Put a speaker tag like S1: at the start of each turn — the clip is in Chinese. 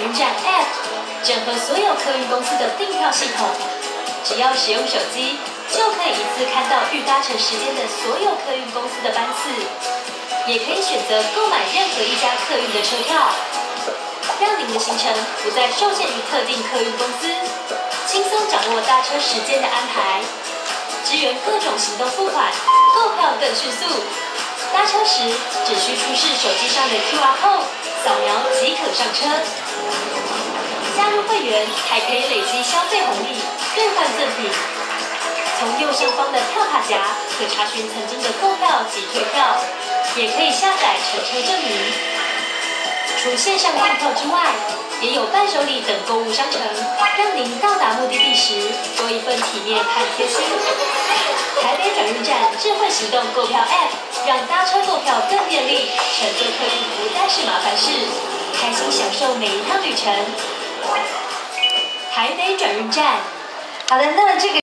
S1: 运站 App 整合所有客运公司的订票系统，只要使用手机，就可以一次看到预搭乘时间的所有客运公司的班次，也可以选择购买任何一家客运的车票，让您的行程不再受限于特定客运公司，轻松掌握搭车时间的安排，支援各种行动付款，购票更迅速。搭车时只需出示手机上的 QR 码扫描即可上车。加入会员还可以累积消费红利，兑换赠品。从右上方的票卡夹可查询曾经的购票及退票，也可以下载乘车证明。除线上订票之外，也有伴手礼等购物商城，让您到达目的地时多一份体面和贴心。台北转运站智慧行动购票 App。让搭票更便利，乘坐客运不再是麻烦事，开心享受每一趟旅程。台北转运站，
S2: 好的，那这个。